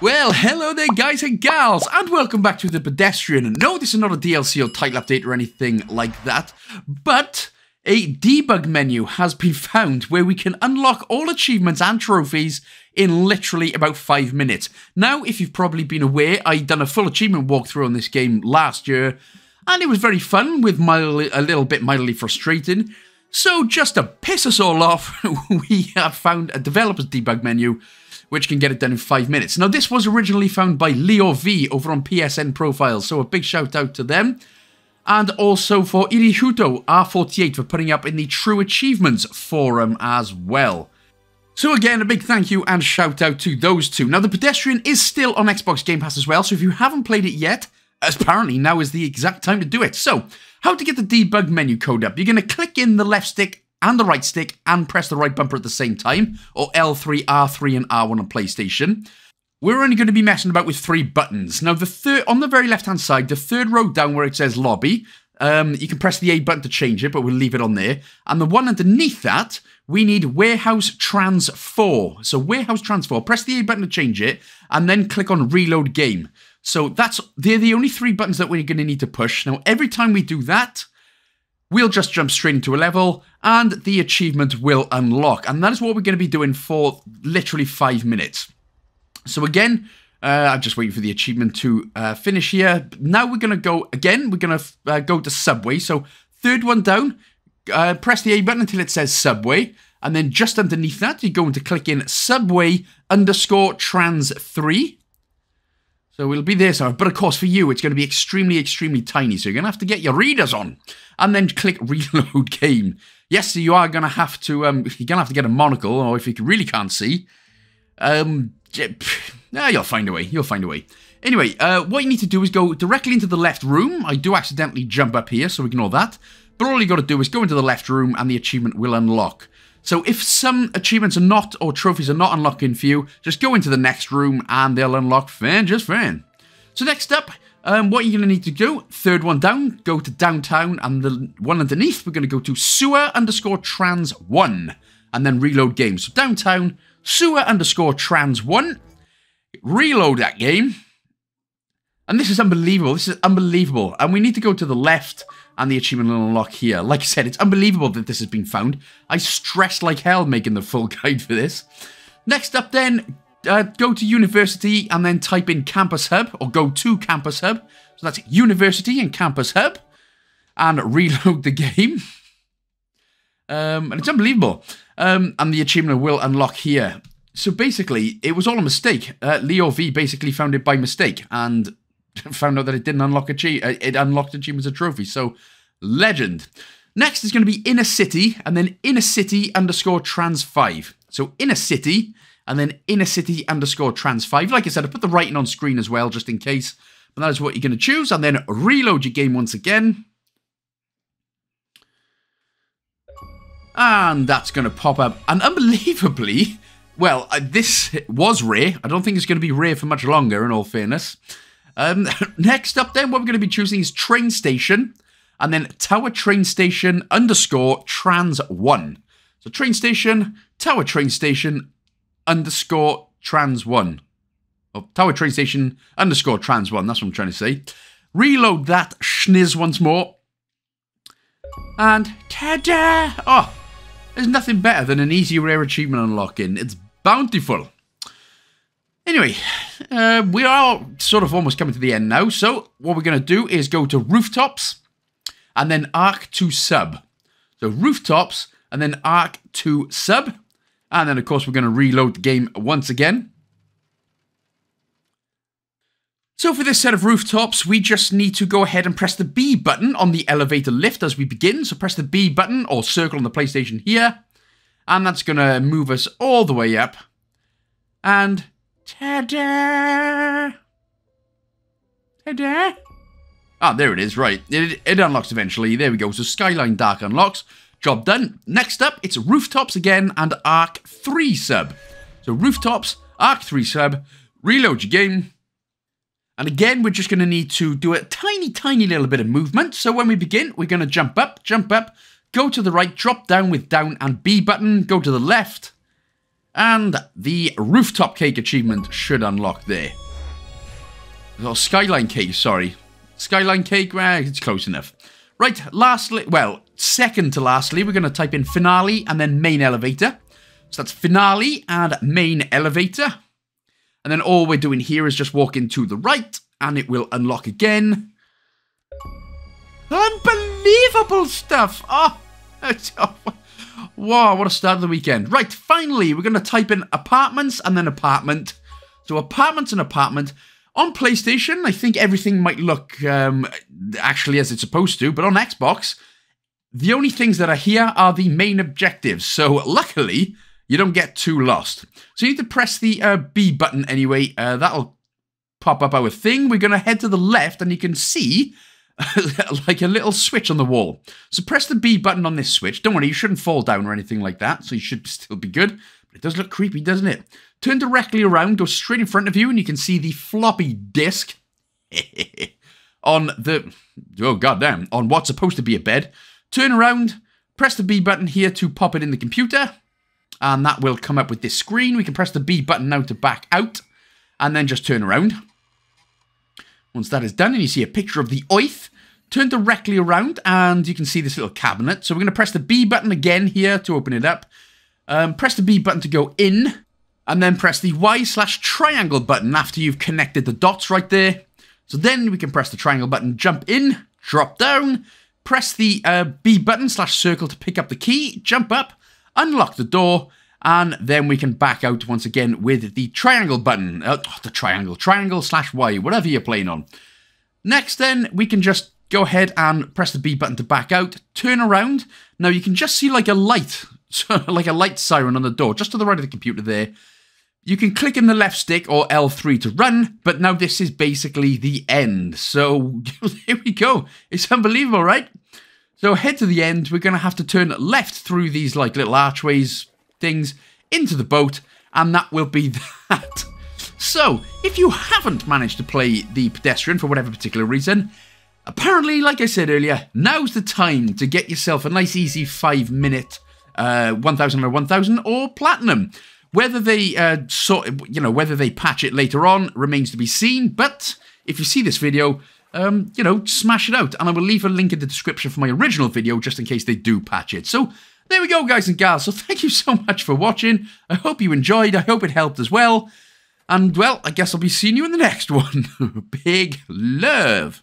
Well, hello there guys and gals, and welcome back to The Pedestrian. No, this is not a DLC or title update or anything like that, but a debug menu has been found where we can unlock all achievements and trophies in literally about five minutes. Now, if you've probably been aware, I'd done a full achievement walkthrough on this game last year, and it was very fun with mildly, a little bit mildly frustrating. So just to piss us all off, we have found a developer's debug menu which can get it done in five minutes. Now, this was originally found by Leo V over on PSN Profiles, so a big shout out to them. And also for Irihuto R48 for putting up in the True Achievements forum as well. So again, a big thank you and shout out to those two. Now, The Pedestrian is still on Xbox Game Pass as well, so if you haven't played it yet, apparently now is the exact time to do it. So, how to get the debug menu code up. You're going to click in the left stick and the right stick and press the right bumper at the same time, or L3, R3, and R1 on PlayStation. We're only going to be messing about with three buttons. Now, the third on the very left-hand side, the third row down where it says lobby, um, you can press the A button to change it, but we'll leave it on there. And the one underneath that, we need Warehouse Trans 4. So Warehouse Trans 4, press the A button to change it, and then click on Reload Game. So that's they're the only three buttons that we're going to need to push. Now, every time we do that, we'll just jump straight into a level and the achievement will unlock. And that is what we're going to be doing for literally five minutes. So again, uh, I'm just waiting for the achievement to uh, finish here. Now we're going to go, again, we're going to uh, go to Subway. So third one down, uh, press the A button until it says Subway. And then just underneath that, you're going to click in Subway underscore trans 3. So it'll be there, But of course, for you, it's going to be extremely, extremely tiny. So you're going to have to get your readers on and then click reload game. Yes, you are going to have to, um, you're going to have to get a monocle, or if you really can't see, um, yeah, you'll find a way. You'll find a way. Anyway, uh, what you need to do is go directly into the left room. I do accidentally jump up here, so ignore that. But all you got to do is go into the left room and the achievement will unlock. So if some achievements are not, or trophies are not unlocking for you, just go into the next room and they'll unlock fan just fine. So next up, um, what you're going to need to do, third one down, go to downtown, and the one underneath, we're going to go to sewer underscore trans 1, and then reload game. So downtown, sewer underscore trans 1, reload that game, and this is unbelievable. This is unbelievable. And we need to go to the left and the achievement will unlock here. Like I said, it's unbelievable that this has been found. I stressed like hell making the full guide for this. Next up then, uh, go to university and then type in campus hub or go to campus hub. So that's university and campus hub and reload the game. Um, and it's unbelievable. Um, and the achievement will unlock here. So basically, it was all a mistake. Uh, Leo V basically found it by mistake and found out that it didn't unlock a chi- uh, it unlocked achievement as a trophy. So legend. Next is going to be inner city and then inner city underscore trans five. So inner city and then inner city underscore trans five. Like I said, I put the writing on screen as well just in case. But that is what you're going to choose and then reload your game once again. And that's going to pop up. And unbelievably, well, uh, this was rare. I don't think it's going to be rare for much longer, in all fairness. Um, next up then, what we're going to be choosing is train station, and then tower train station underscore trans 1. So train station, tower train station underscore trans 1. Oh, tower train station underscore trans 1, that's what I'm trying to say. Reload that schniz once more. And ta-da! Oh, there's nothing better than an easy rare achievement unlocking. It's bountiful. Anyway, uh, we are sort of almost coming to the end now. So what we're going to do is go to rooftops and then arc to sub. So rooftops and then arc to sub. And then, of course, we're going to reload the game once again. So for this set of rooftops, we just need to go ahead and press the B button on the elevator lift as we begin. So press the B button or circle on the PlayStation here. And that's going to move us all the way up. And Ta-da! Ta-da! Ah, there it is, right. It, it unlocks eventually. There we go. So Skyline Dark unlocks. Job done. Next up, it's Rooftops again and Arc 3 sub. So Rooftops, Arc 3 sub, reload your game. And again, we're just going to need to do a tiny, tiny little bit of movement. So when we begin, we're going to jump up, jump up, go to the right, drop down with down and B button, go to the left, And the rooftop cake achievement should unlock there. Oh, skyline cake, sorry. Skyline cake, well, it's close enough. Right, lastly, well, second to lastly, we're going to type in finale and then main elevator. So that's finale and main elevator. And then all we're doing here is just walking to the right and it will unlock again. Unbelievable stuff! Oh, oh wow, what a start of the weekend. Right, finally, we're going to type in apartments and then apartment. So apartments and apartment. On PlayStation, I think everything might look um, actually as it's supposed to, but on Xbox, the only things that are here are the main objectives. So luckily, you don't get too lost. So you need to press the uh, B button anyway. Uh, that'll pop up our thing. We're going to head to the left and you can see like a little switch on the wall. So press the B button on this switch. Don't worry, you shouldn't fall down or anything like that. So you should still be good. But it does look creepy, doesn't it? Turn directly around, go straight in front of you, and you can see the floppy disk on the, oh goddamn, on what's supposed to be a bed. Turn around, press the B button here to pop it in the computer, and that will come up with this screen. We can press the B button now to back out, and then just turn around. Once that is done, and you see a picture of the oith, turn directly around, and you can see this little cabinet. So we're going to press the B button again here to open it up. Um, press the B button to go in, and then press the Y slash triangle button after you've connected the dots right there. So then we can press the triangle button, jump in, drop down, press the uh, B button slash circle to pick up the key, jump up, unlock the door, and then we can back out once again with the triangle button. Uh, oh, the triangle, triangle slash Y, whatever you're playing on. Next then, we can just go ahead and press the B button to back out, turn around. Now you can just see like a light, like a light siren on the door, just to the right of the computer there. You can click in the left stick or L3 to run, but now this is basically the end. So here we go. It's unbelievable, right? So head to the end. We're going to have to turn left through these like little archways things into the boat, and that will be that. So, if you haven't managed to play the pedestrian for whatever particular reason, apparently, like I said earlier, now's the time to get yourself a nice easy five minute uh, 1000 or 1000 or platinum. Whether they uh, sort, you know, whether they patch it later on remains to be seen. But if you see this video, um, you know, smash it out, and I will leave a link in the description for my original video just in case they do patch it. So there we go, guys and gals. So thank you so much for watching. I hope you enjoyed. I hope it helped as well. And well, I guess I'll be seeing you in the next one. Big love.